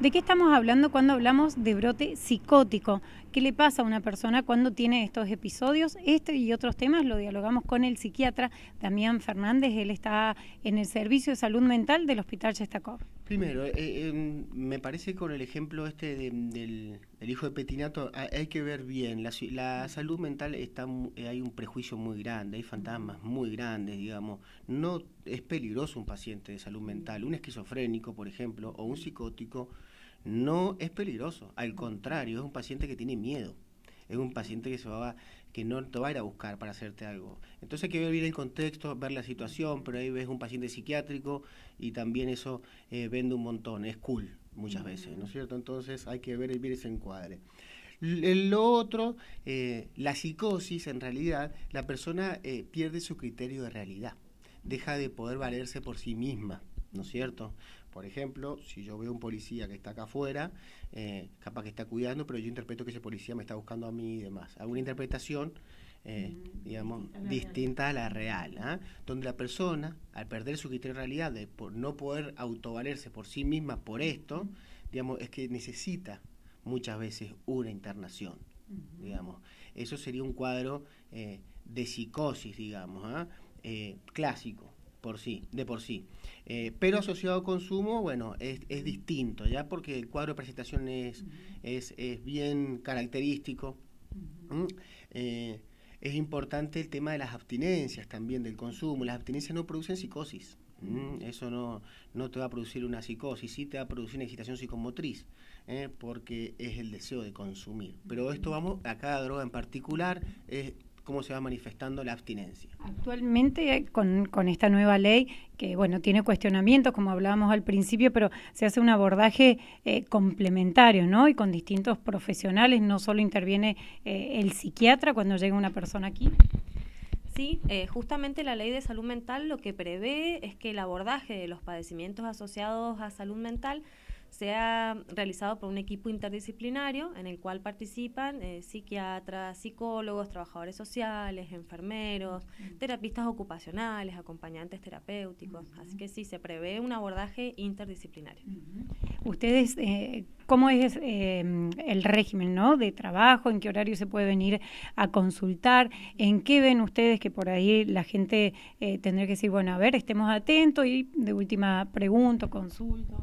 ¿De qué estamos hablando cuando hablamos de brote psicótico? ¿Qué le pasa a una persona cuando tiene estos episodios? Este y otros temas lo dialogamos con el psiquiatra Damián Fernández. Él está en el Servicio de Salud Mental del Hospital Chestakov. Primero, eh, em, me parece con el ejemplo este del, hijo de Petinato, hay que ver bien, la, salud mental está eh, hay un prejuicio muy grande, hay fantasmas muy grandes, digamos. No es peligroso un paciente de salud mental, un esquizofrénico, por ejemplo, o un psicótico, no es peligroso, al contrario, es un paciente que tiene miedo, es un paciente que se va que no te va a ir a buscar para hacerte algo. Entonces hay que ver bien el contexto, ver la situación, pero ahí ves un paciente psiquiátrico y también eso eh, vende un montón, es cool muchas veces, ¿no es cierto? Entonces hay que ver bien ese encuadre. Lo otro, eh, la psicosis, en realidad, la persona eh, pierde su criterio de realidad, deja de poder valerse por sí misma, ¿no es cierto? Por ejemplo, si yo veo un policía que está acá afuera, eh, capaz que está cuidando, pero yo interpreto que ese policía me está buscando a mí y demás. Hago una interpretación, eh, mm, digamos, distinta a la real, ¿ah? donde la persona, al perder su criterio de realidad, de por no poder autovalerse por sí misma por esto, digamos, es que necesita muchas veces una internación, digamos. Eso sería un cuadro eh, de psicosis, digamos, ¿ah? clásico por sí, de por sí. Eh, pero asociado al consumo, bueno, es, es, distinto, ¿ya? Porque el cuadro de presentación es, es, es bien característico. Eh, es importante el tema de las abstinencias también del consumo. Las abstinencias no producen psicosis. Eso no, no te va a producir una psicosis, sí te va a producir una excitación psicomotriz, ¿eh? porque es el deseo de consumir. Pero esto vamos, a cada droga en particular, es cómo se va manifestando la abstinencia. Actualmente con, con, esta nueva ley, que bueno, tiene cuestionamientos, como hablábamos al principio, pero se hace un abordaje eh, complementario, ¿no? Y con distintos profesionales, no solo interviene eh, el psiquiatra cuando llega una persona aquí. Sí, eh, justamente la ley de salud mental lo que prevé es que el abordaje de los padecimientos asociados a salud mental sea realizado por un equipo interdisciplinario en el cual participan eh, psiquiatras, psicólogos, trabajadores sociales, enfermeros, terapistas ocupacionales, acompañantes terapéuticos. Así que sí, se prevé un abordaje interdisciplinario. Ustedes, eh, ¿cómo es eh, el régimen ¿no? de trabajo? ¿En qué horario se puede venir a consultar? ¿En qué ven ustedes que por ahí la gente tendría que decir, bueno, a ver, estemos atentos y de última pregunto, consulto?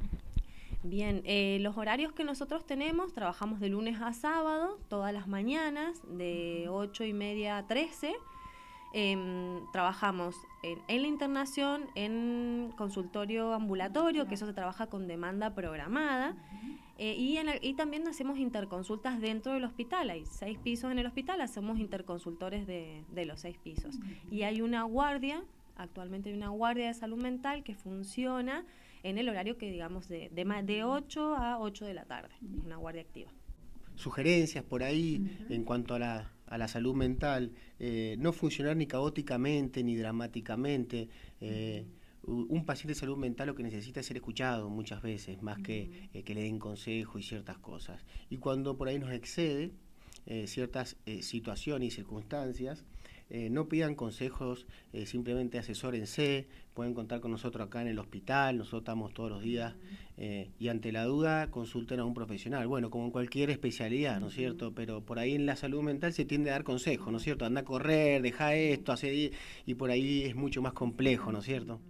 Bien, eh, los horarios que nosotros tenemos, trabajamos de lunes a sábado, todas las mañanas, de 8 y media a 13. Em, trabajamos en, la internación, en consultorio ambulatorio, que eso se trabaja con demanda programada, eh, y, y también hacemos interconsultas dentro del hospital. Hay seis pisos en el hospital, hacemos interconsultores de, de los seis pisos. Y hay una guardia, actualmente hay una guardia de salud mental que funciona en el horario que digamos de, de, de 8 a 8 de la tarde, es una guardia activa. Sugerencias por ahí en cuanto a la, a la salud mental, eh, no funcionar ni caóticamente ni dramáticamente. Eh, un paciente de salud mental lo que necesita es ser escuchado muchas veces, más que eh, que le den consejo y ciertas cosas. Y cuando por ahí nos excede ciertas situaciones y circunstancias, eh, no pidan consejos, eh, simplemente asesórense, pueden contar con nosotros acá en el hospital, nosotros estamos todos los días eh, y ante la duda consulten a un profesional. Bueno, como en cualquier especialidad, ¿no es cierto? Pero por ahí en la salud mental se tiende a dar consejos, ¿no es cierto? Anda a correr, deja esto, hace y por ahí es mucho más complejo, ¿no es cierto?